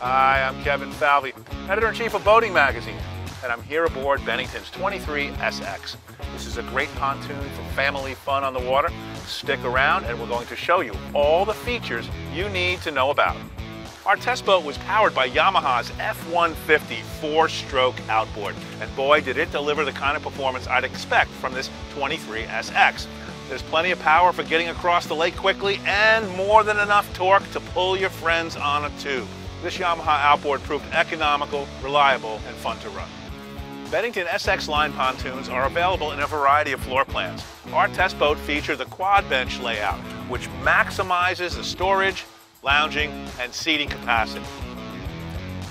Hi, I'm Kevin Falvey, editor-in-chief of Boating Magazine, and I'm here aboard Bennington's 23SX. This is a great pontoon for family fun on the water. Stick around and we're going to show you all the features you need to know about. Our test boat was powered by Yamaha's F-150 four-stroke outboard, and boy did it deliver the kind of performance I'd expect from this 23SX. There's plenty of power for getting across the lake quickly and more than enough torque to pull your friends on a tube. This Yamaha outboard proved economical, reliable, and fun to run. Bennington SX line pontoons are available in a variety of floor plans. Our test boat featured the quad bench layout, which maximizes the storage, lounging, and seating capacity.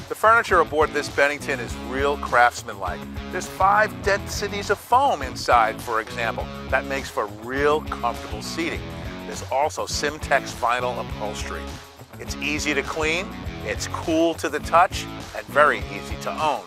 The furniture aboard this Bennington is real craftsman-like. There's five densities of foam inside, for example. That makes for real comfortable seating. There's also Simtex vinyl upholstery. It's easy to clean, it's cool to the touch, and very easy to own.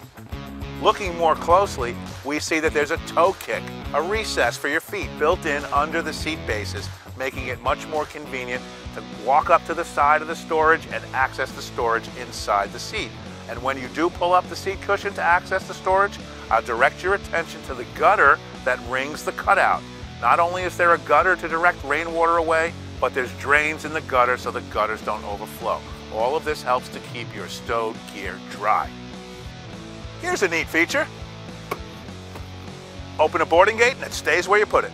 Looking more closely, we see that there's a toe kick, a recess for your feet built in under the seat bases, making it much more convenient to walk up to the side of the storage and access the storage inside the seat. And when you do pull up the seat cushion to access the storage, I'll direct your attention to the gutter that rings the cutout. Not only is there a gutter to direct rainwater away, but there's drains in the gutter so the gutters don't overflow. All of this helps to keep your stowed gear dry. Here's a neat feature. Open a boarding gate and it stays where you put it.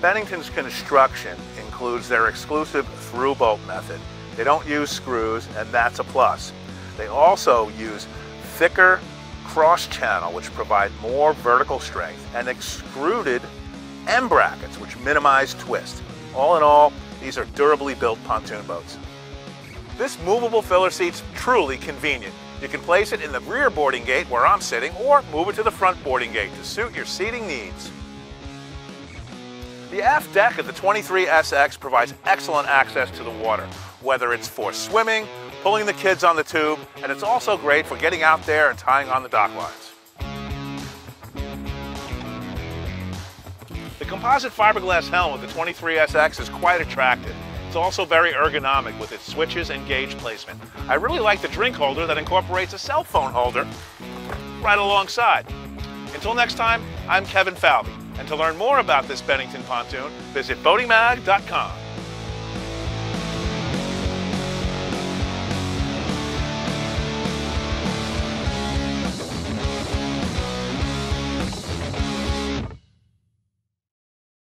Bennington's construction includes their exclusive through bolt method. They don't use screws and that's a plus. They also use thicker cross channel which provide more vertical strength and extruded M brackets which minimize twist. All in all, these are durably built pontoon boats. This movable filler seat's truly convenient. You can place it in the rear boarding gate where I'm sitting or move it to the front boarding gate to suit your seating needs. The aft deck of the 23SX provides excellent access to the water, whether it's for swimming, pulling the kids on the tube, and it's also great for getting out there and tying on the dock lines. The composite fiberglass helm of the 23SX is quite attractive. It's also very ergonomic with its switches and gauge placement. I really like the drink holder that incorporates a cell phone holder right alongside. Until next time, I'm Kevin Falvey. And to learn more about this Bennington pontoon, visit boatingmag.com.